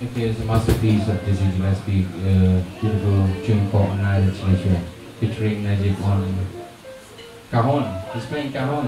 is a masterpiece of Dizzy Gillespie, uh, beautiful tune called A Night in Tunisia, featuring Najib on cajon. He's playing cajon.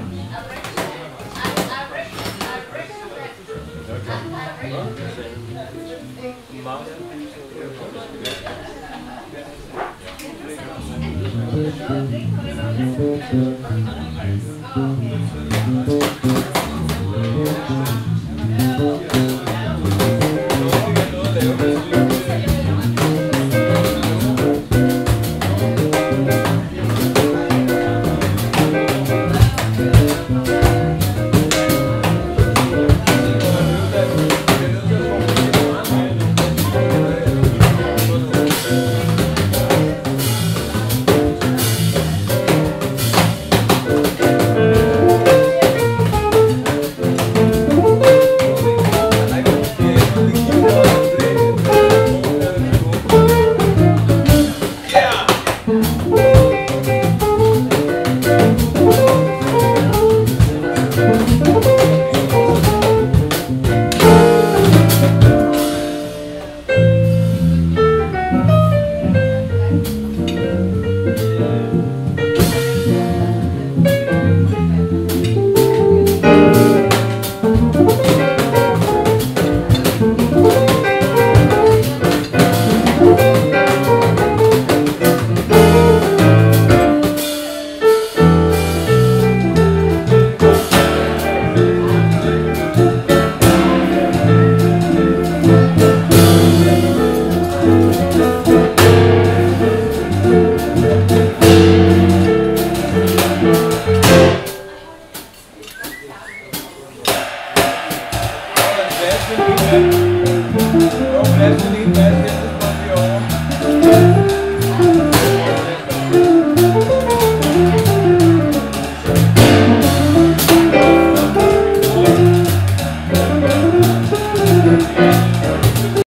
Oh, bless you, bless you.